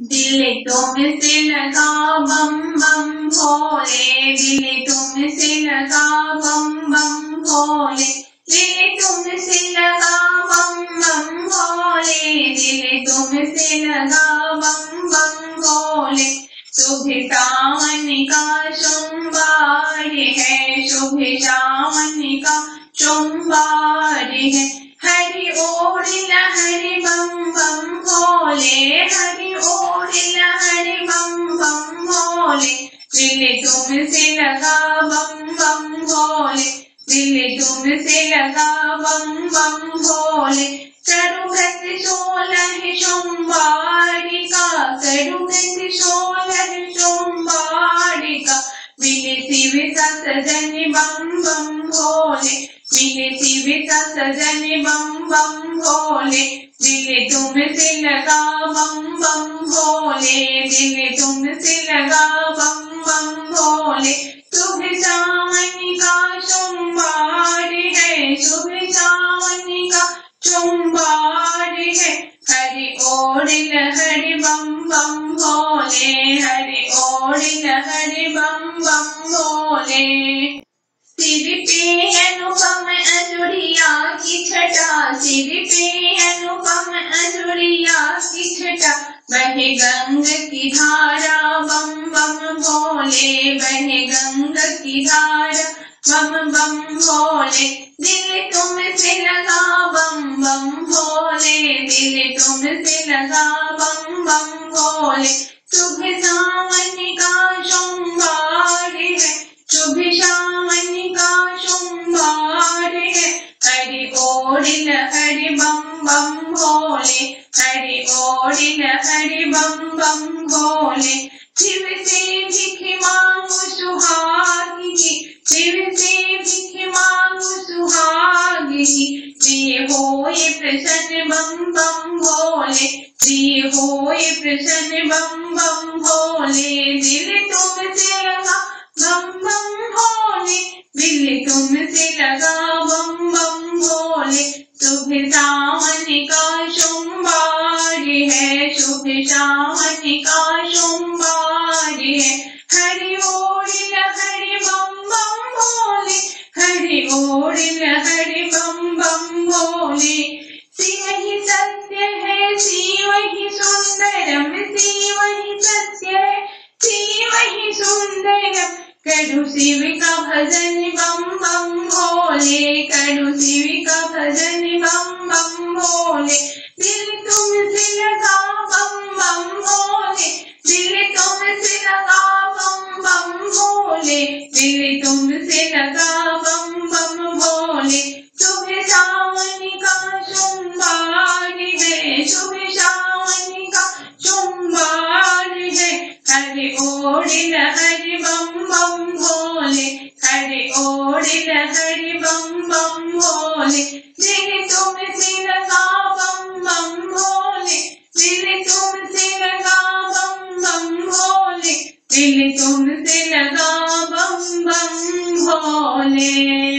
दिल तुमसे लगा बम बम भोले दिल तुमसे लगा बम बम भोले दिल तुमसे लगा बम बम भोले दिल तुमसे लगा बम बम भोले शुभ सावन का सोमवार है, शुभ सावन का सोमवार है। हरि ओर हरि बम बम भोले हरि दिल तुमसे लगा बम बम भोले दिल तुमसे लगा बम बम भोले करुगत सोलह सोमवार का करुगत सोलह सोमवार का मिले शिव सत जन बम शिव सजन बम बम भोले दिल तुमसे लगा बम बम भोले दिल तुमसे लगा बम बम भोले शुभ सावन का सोमवार है, शुभ सावन का सोमवार है। हरि ओर हरि बम बम भोले हरि ओर हरि बम बम भोले सिर पे अनुपम बहे गंग की धारा, बम बम भोले। बहे गंग की धारा, बम बम भोले। दिल तुमसे लगा, बम बम भोले। दिल तुमसे लगा, बम बम भोले। शुभ सावन का सोमवार है भोले हरि ओर हरि बम बम भोले शिव से भिख मांगू सुहागी शिव से भिख मांगू सुहागी की दिए होए प्रसन्न बम बम भोले दिए होए प्रसन्न बम बम भोले दिल तुमसे शुभ सावन का सोमवार है शुभ सावन का सोमवार है। हरि ओर हरि बम बम भोले हरि ओर हरि बम बम भोले शिव ही सत्य है शिव ही सुंदरम शिव ही सत्य है शिव ही सुंदरम करू शिव का भजन बम बम भोले करू हरि बम बम भोले मेरे तुमसे लगा बम बम भोले मेरे तुमसे लगा बम बम भोले मेरे तुमसे लगा बम बम भोले